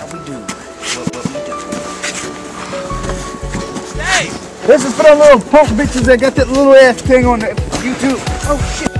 how we do what, what we do. This is for the little punk bitches that got that little ass thing on the YouTube. Oh shit.